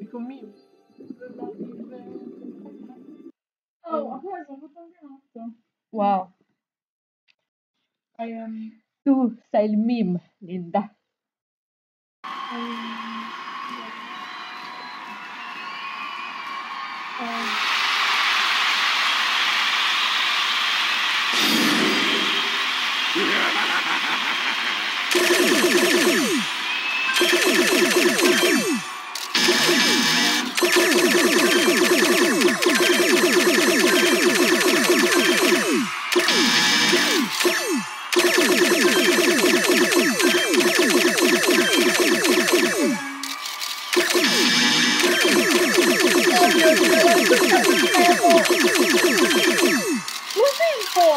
Hijo mío. Oh, ahora son botón de alto. Wow. I am... Tú, Salmim, linda. I am... Who's in for?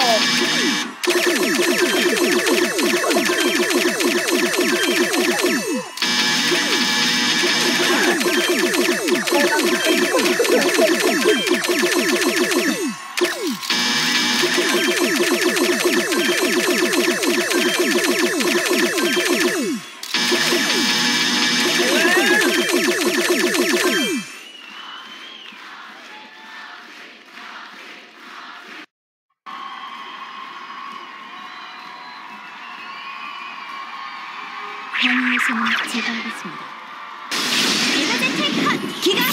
강의에서는 제가 하겠습니다. 에너제틱 컷! 기가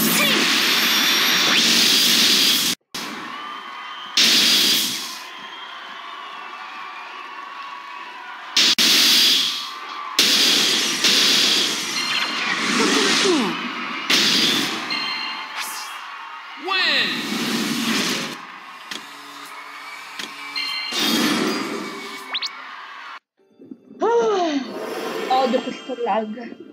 odio questo lag.